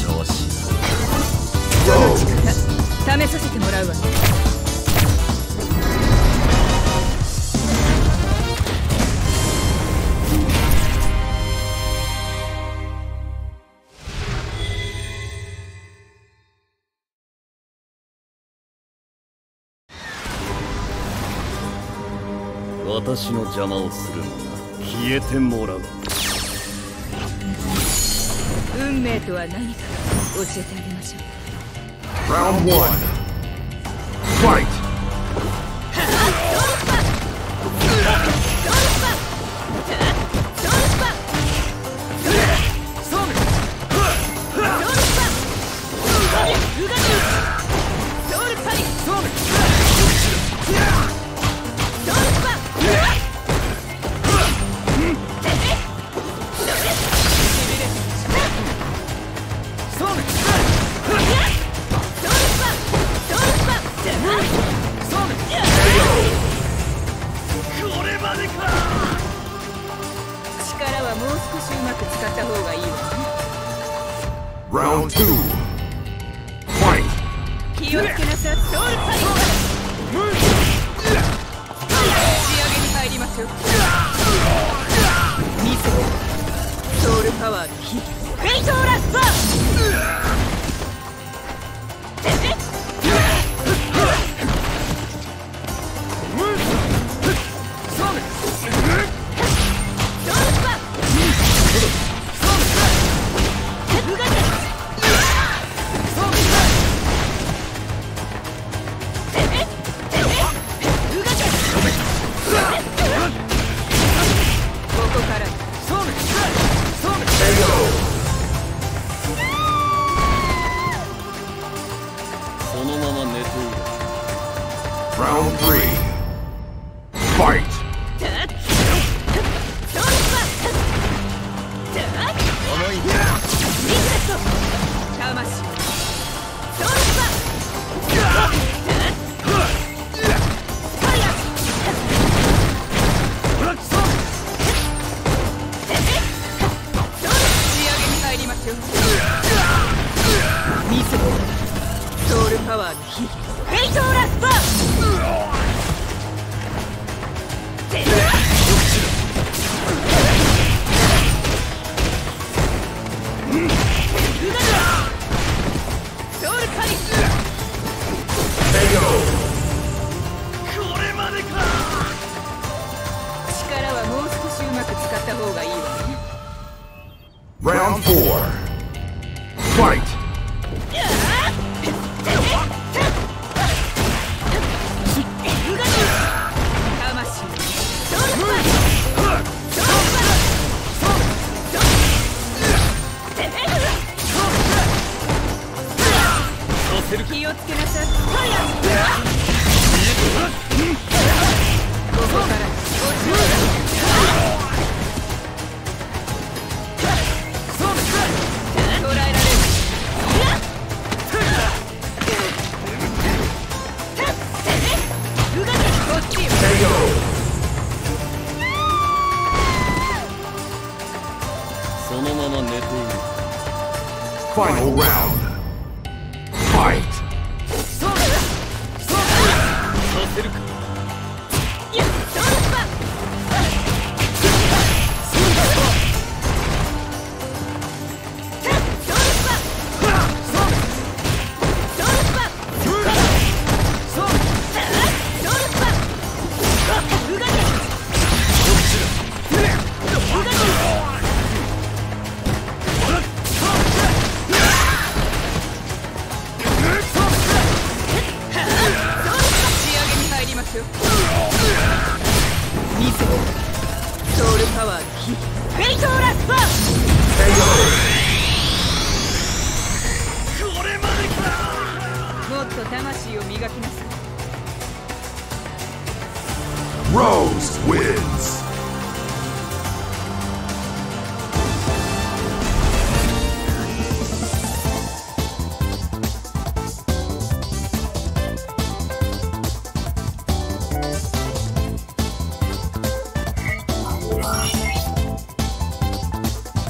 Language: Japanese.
赦はしその力試させてもらうわ私の邪魔をするのが消えてもらう運命とは何か教えてあげましょう Round one. Fight! 力はもう少しうまく使った方がいいわね。Round two. Fight! 気をつけなさいソウルパリ仕上げに入りましょう。見せて。ソウルパワーの火。フェイトラスパー Fight! ソウルパワーの火フった方がいいわね Round four. Fight! Final round. Fight! 見せて。ソウルパワーの火フェイトーラスパー